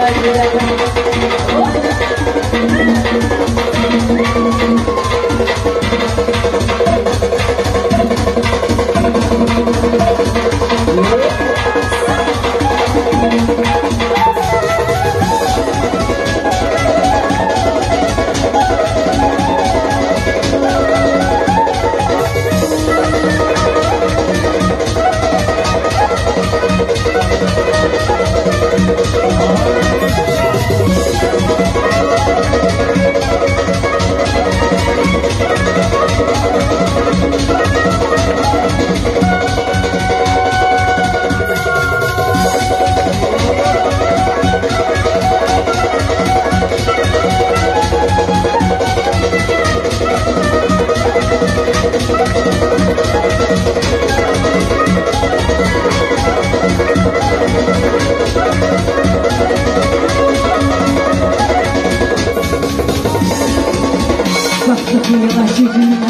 Thank you. You.